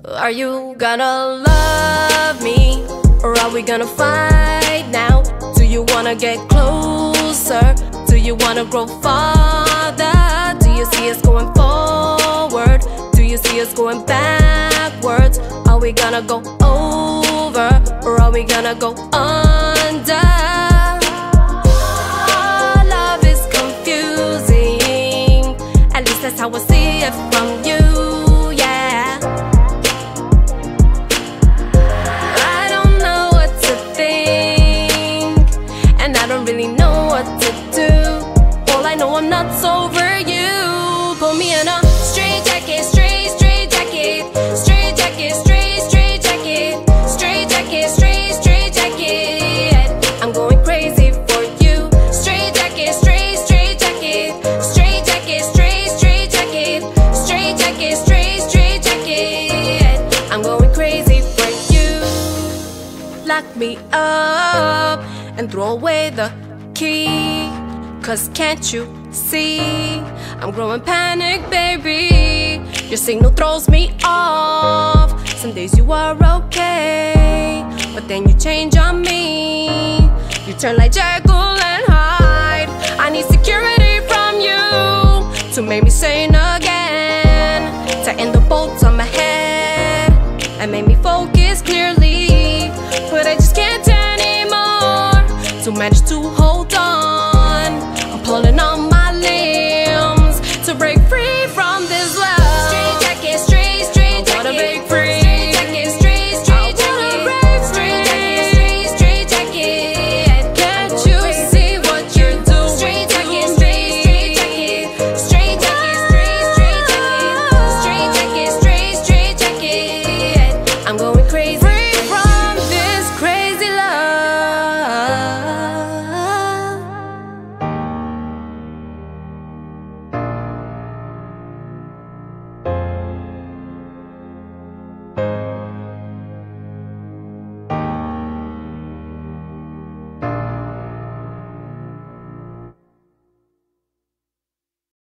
Are you gonna love me? Or are we gonna fight now? Do you wanna get closer? Do you wanna grow farther? Do you see us going forward? Do you see us going backwards? Are we gonna go over? Or are we gonna go under? I don't really know what to do. All I know, I'm not over you. Put me in a straight jacket, straight, straight jacket, straight jacket, straight, straight jacket, straight jacket, straight, straight jacket. I'm going crazy for you. Straight jacket, straight, straight jacket, straight jacket, straight, straight jacket, straight jacket, straight, straight jacket. I'm going crazy for you. Lock me up and throw away the key. Cause can't you see? I'm growing panic, baby. Your signal throws me off. Some days you are okay, but then you change on me. You turn like Jekyll and Hyde. I need security from you to make me sane again. Tighten the bolts on my head and make me focus But I